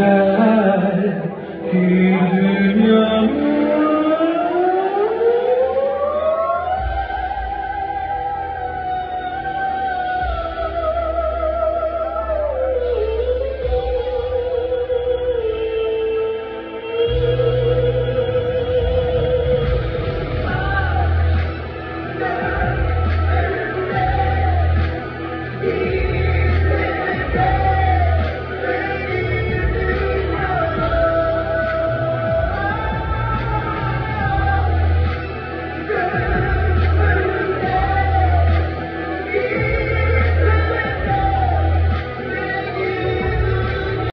güzel bir dünya.